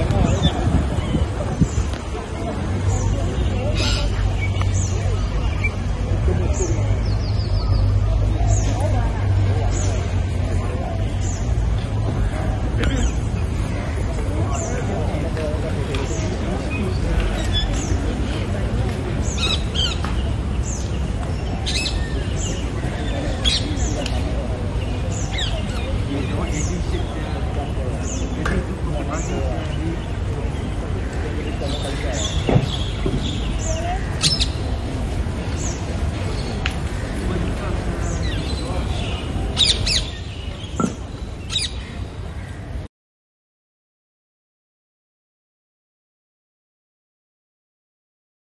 Yeah.